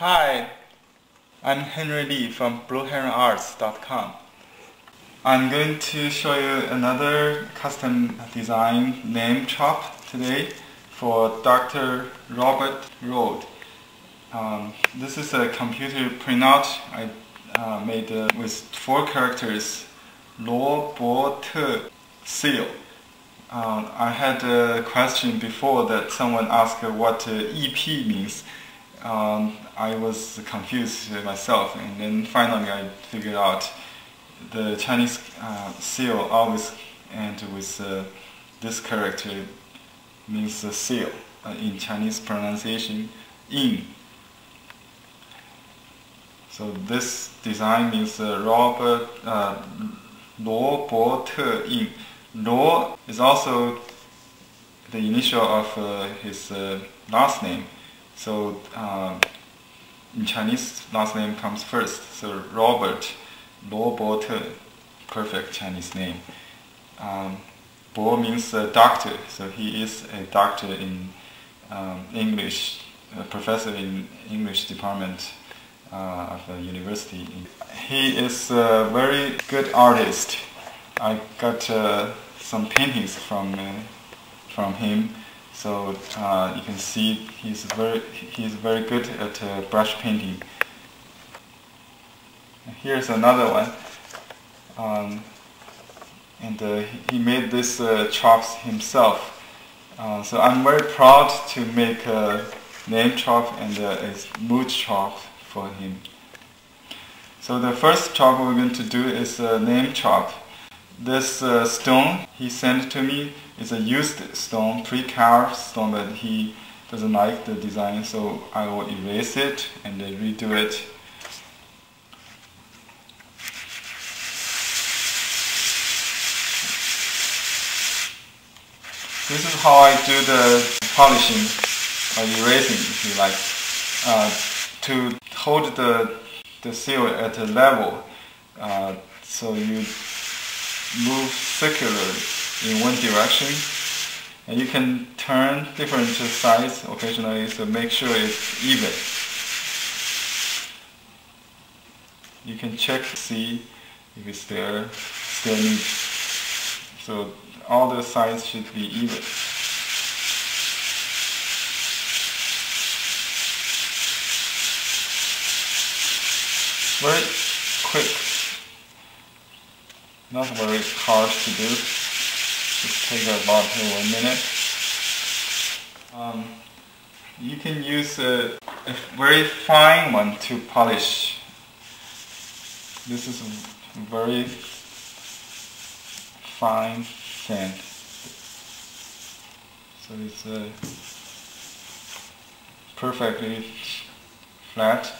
Hi, I'm Henry Li from BlueHeronArts.com. I'm going to show you another custom design name chop today for Dr. Robert Rhode. Um, this is a computer printout I uh, made uh, with four characters, Lo Bo Seal. Uh, I had a question before that someone asked what uh, EP means. Um, I was confused myself, and then finally I figured out the Chinese uh, seal always ends with uh, this character means the seal uh, in Chinese pronunciation in. So this design means uh, Robert uh, Luo Bo Te Yin. Luo is also the initial of uh, his uh, last name. So uh, in Chinese, last name comes first. So Robert Te, perfect Chinese name. Um, Bo means uh, doctor, so he is a doctor in um, English, a professor in English department uh, of the university. He is a very good artist. I got uh, some paintings from uh, from him, so uh, you can see he's very he's very good at uh, brush painting. Here's another one. Um, and uh, he made this uh, chops himself. Uh, so I'm very proud to make a name chop and a mood chop for him. So the first chop we're going to do is a name chop. This uh, stone he sent to me is a used stone, pre-carved stone, that he doesn't like the design, so I will erase it and redo it This is how I do the polishing or erasing, if you like. Uh, to hold the, the seal at a level, uh, so you move circularly in one direction. And you can turn different sides occasionally to make sure it's even. You can check, see if it's there, still neat. So all the sides should be even. Very quick, not very hard to do. Just take about a minute. Um, you can use a, a very fine one to polish. This is a very fine sand. So it's uh, perfectly flat.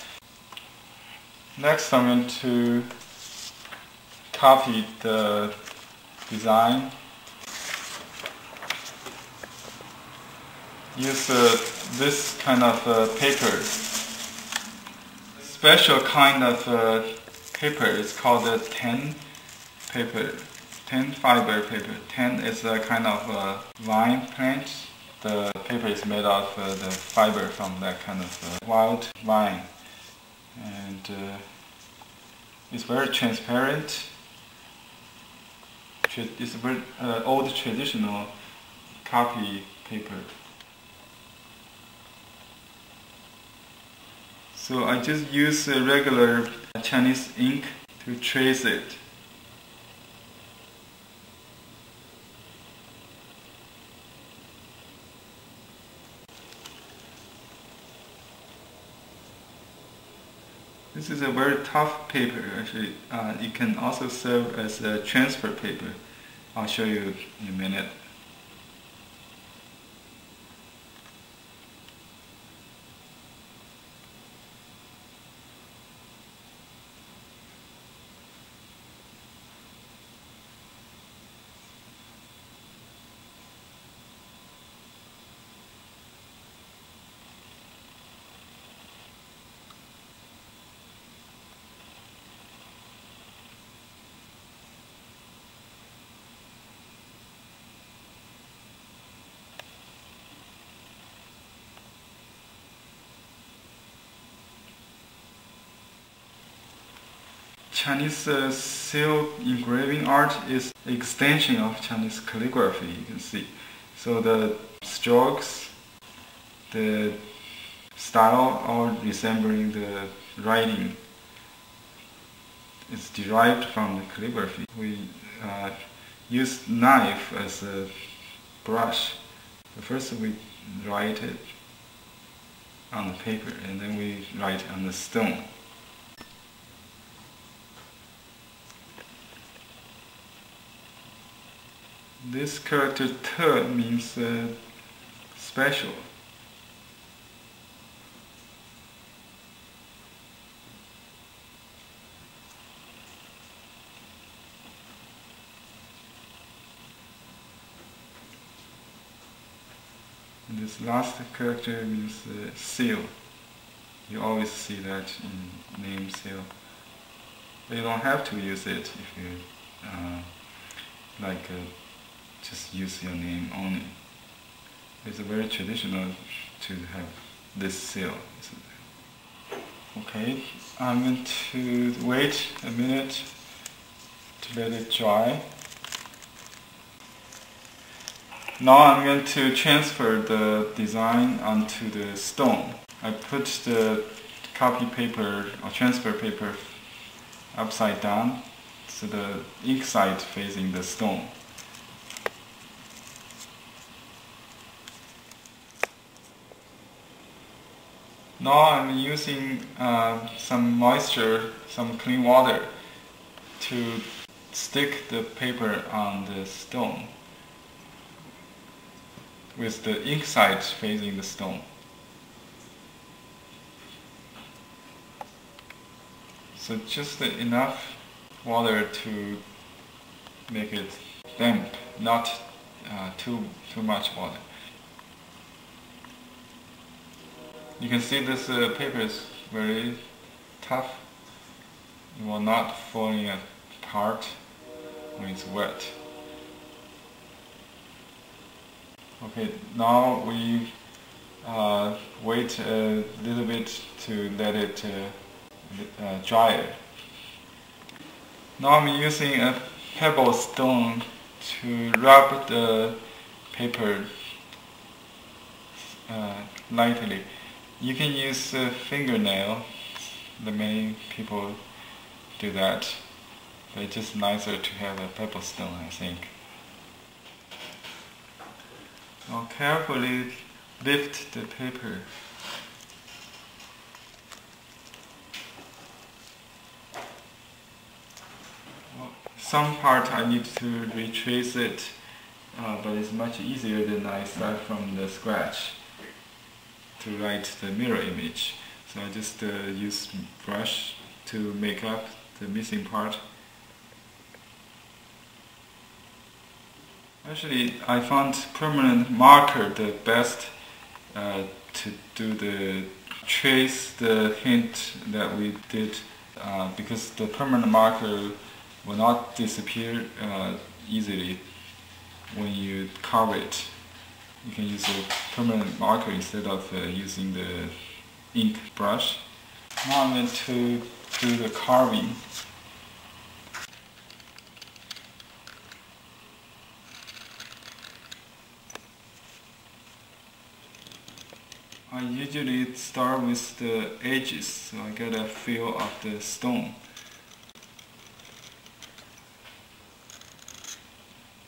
Next I'm going to copy the design. Use uh, this kind of uh, paper. Special kind of uh, paper is called a tan paper. Tan fiber paper. Tan is a kind of a vine plant. The paper is made of uh, the fiber from that kind of uh, wild vine. And uh, it's very transparent. A very uh, old traditional copy paper. So I just use a regular Chinese ink to trace it. This is a very tough paper actually. Uh, it can also serve as a transfer paper. I'll show you in a minute. Chinese uh, seal engraving art is extension of Chinese calligraphy, you can see. So the strokes, the style all resembling the writing is derived from the calligraphy. We uh, use knife as a brush. First we write it on the paper and then we write on the stone. This character te means uh, special. This last character means uh, seal. You always see that in name seal. But you don't have to use it if you uh, like uh, just use your name only. It's very traditional to have this seal. Okay, I'm going to wait a minute to let it dry. Now I'm going to transfer the design onto the stone. I put the copy paper or transfer paper upside down so the ink side facing the stone. Now I'm using uh, some moisture, some clean water to stick the paper on the stone with the ink side facing the stone. So just enough water to make it damp, not uh, too too much water. You can see this uh, paper is very tough. It will not falling apart when it's wet. Okay, now we uh, wait a little bit to let it uh, uh, dry. Now I'm using a pebble stone to rub the paper uh, lightly. You can use a fingernail. The many people do that, but it's just nicer to have a pebble stone, I think. Now carefully lift the paper. Some part I need to retrace it, uh, but it's much easier than I start from the scratch to write the mirror image. So I just uh, use brush to make up the missing part. Actually, I found permanent marker the best uh, to do the trace the hint that we did uh, because the permanent marker will not disappear uh, easily when you carve it. You can use a permanent marker instead of uh, using the ink brush. Now I'm going to do the carving. I usually start with the edges so I get a feel of the stone.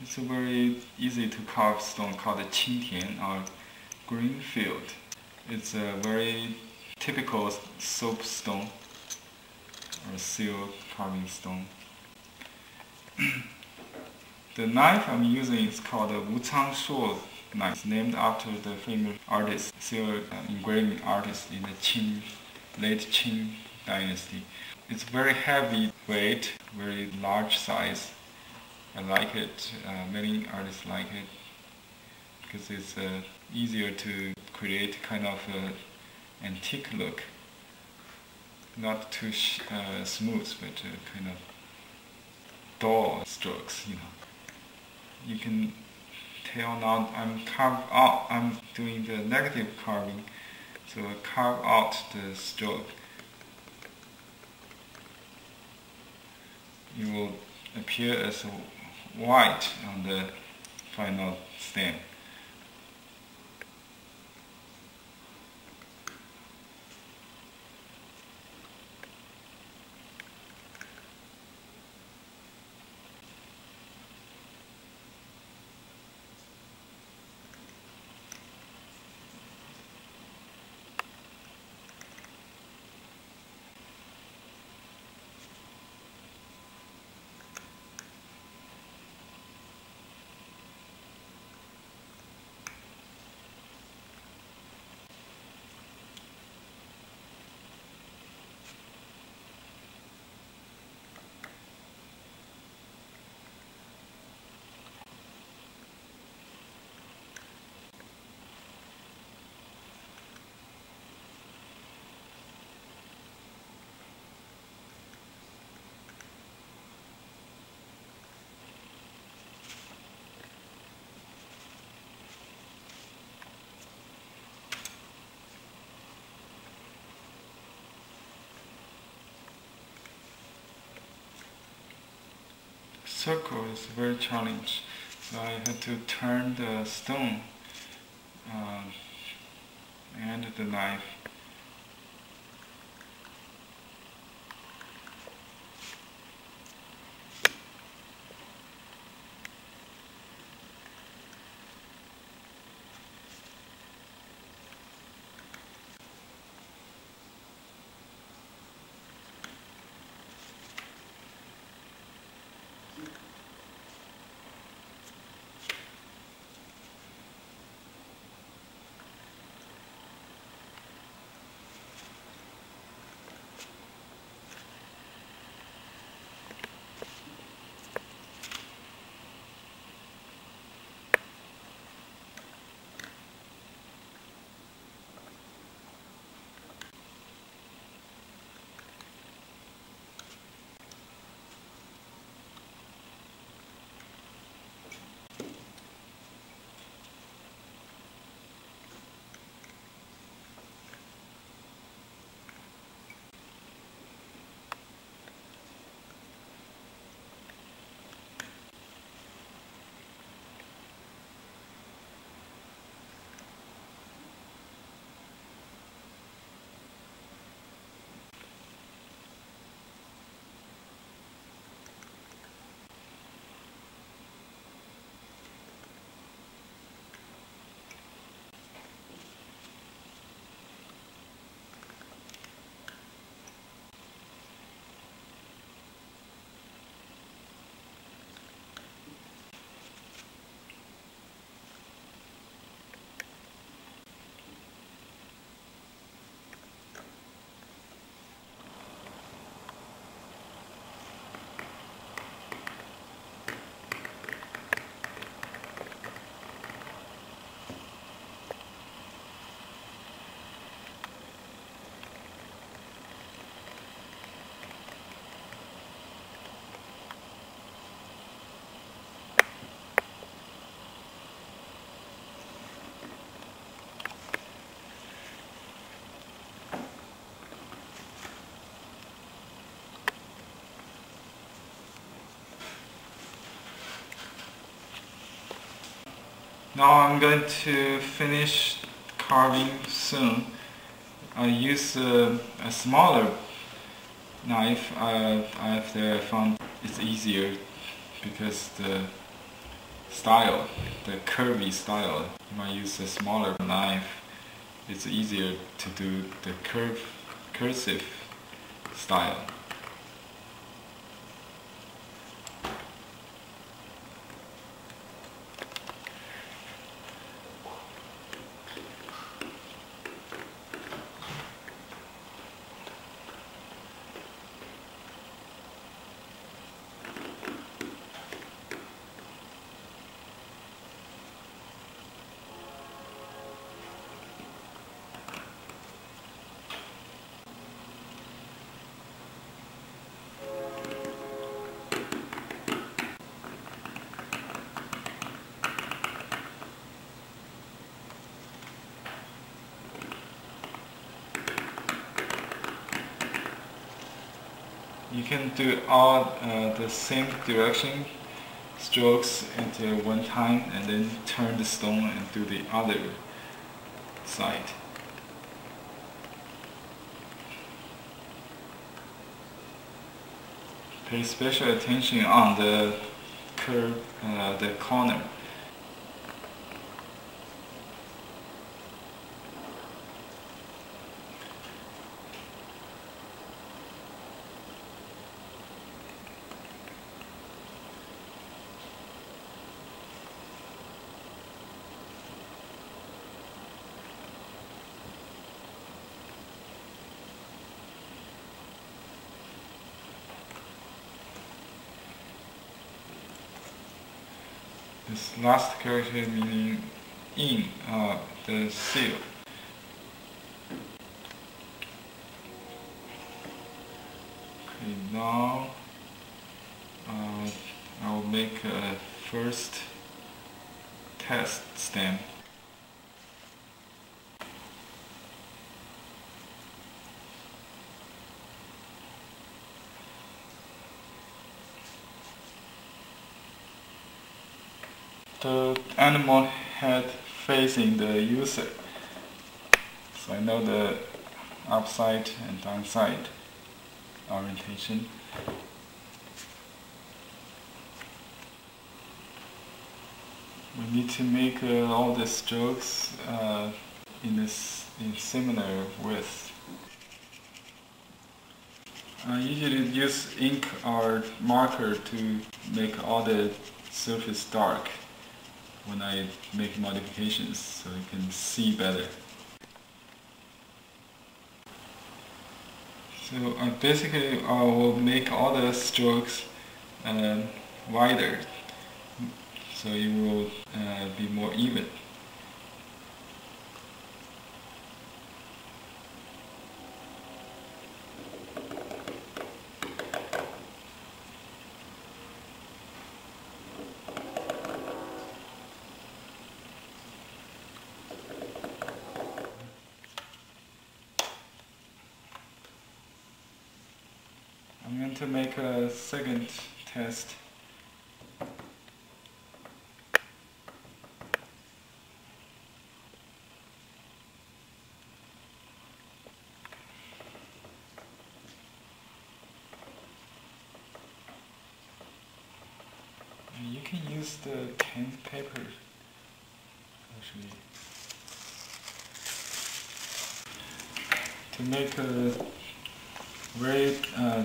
It's very easy to carve stone called the Qingtian or green field. It's a very typical soap stone or seal carving stone. the knife I'm using is called a Wu Changshuo knife named after the famous artist, silver uh, engraving artist in the Qing, late Qing dynasty. It's very heavy weight, very large size. I like it. Uh, many artists like it because it's uh, easier to create kind of an antique look. Not too uh, smooth, but uh, kind of dull strokes. You know, you can tell now I'm carve out, I'm doing the negative carving. So I carve out the stroke. it will appear as white on the final stem. Circle is very challenging. So I had to turn the stone uh, and the knife Now I'm going to finish carving soon. I use a, a smaller knife. I, I've found it's easier because the style, the curvy style, if I use a smaller knife, it's easier to do the curve, cursive style. You can do all uh, the same direction strokes into one time and then turn the stone and do the other side. Pay special attention on the curve, uh, the corner. This last character meaning in uh, the seal. Okay, now uh, I will make a first test stamp. The animal head facing the user. So I know the upside and downside orientation. We need to make uh, all the strokes uh, in this in similar width. I usually use ink or marker to make all the surface dark when I make modifications so you can see better. So uh, basically I will make all the strokes uh, wider so it will uh, be more even. I'm going to make a second test. You can use the tan paper actually to make a very uh,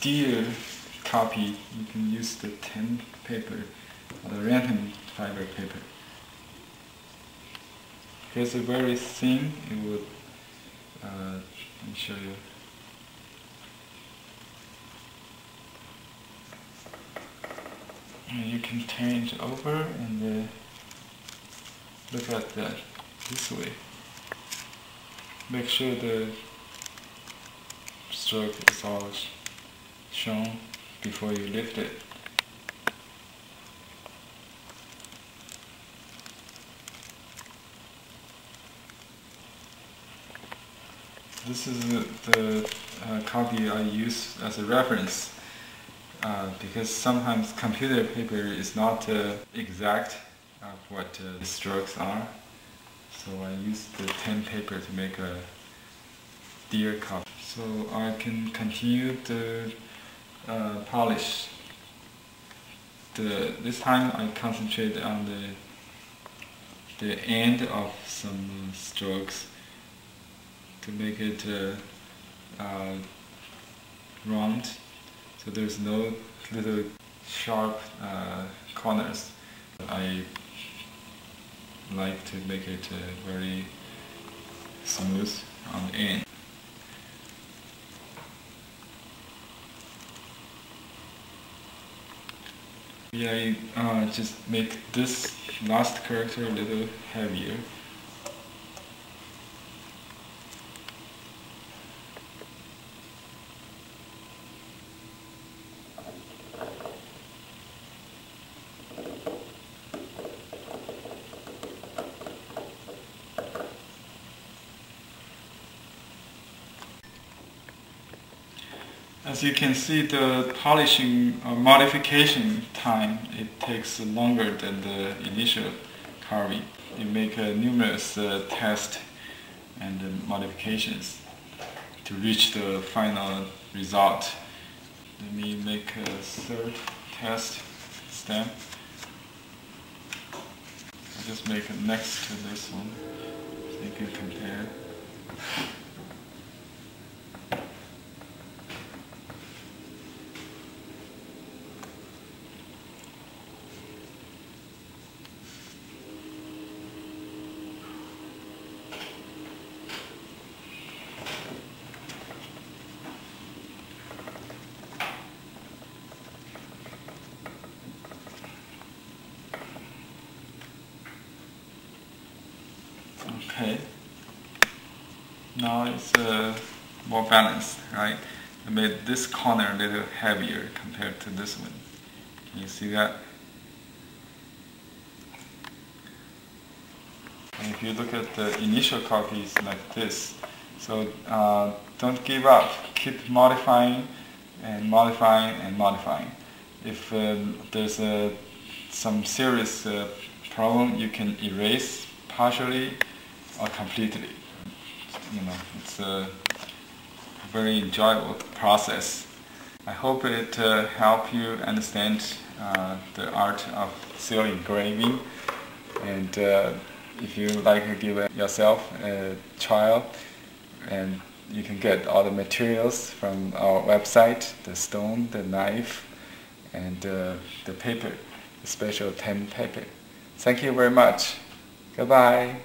dear copy, you can use the tan paper, the random fiber paper. Because it's very thin, it would, uh, let me show you. And you can it over and uh, look at that this way. Make sure the stroke is all shown before you lift it. This is the, the uh, copy I use as a reference uh, because sometimes computer paper is not uh, exact of what uh, the strokes are. So I use the pen paper to make a deer cup. So I can continue to uh, polish. The, this time I concentrate on the the end of some strokes to make it uh, uh, round so there's no little sharp uh, corners. I like to make it uh, very smooth on the end. Yeah, I uh, just make this last character a little heavier. As you can see, the polishing or modification time, it takes longer than the initial carving. You make uh, numerous uh, tests and uh, modifications to reach the final result. Let me make a third test stamp. I'll just make it next to this one so you can compare. Okay. Now it's uh, more balanced, right? I made this corner a little heavier compared to this one. Can you see that? And if you look at the initial copies like this, so uh, don't give up. Keep modifying and modifying and modifying. If uh, there's a, some serious uh, problem, you can erase partially or completely. You know, it's a very enjoyable process. I hope it uh, you understand uh, the art of seal engraving and uh, if you like to give yourself a trial and you can get all the materials from our website, the stone, the knife, and uh, the paper, the special pen paper. Thank you very much. Goodbye.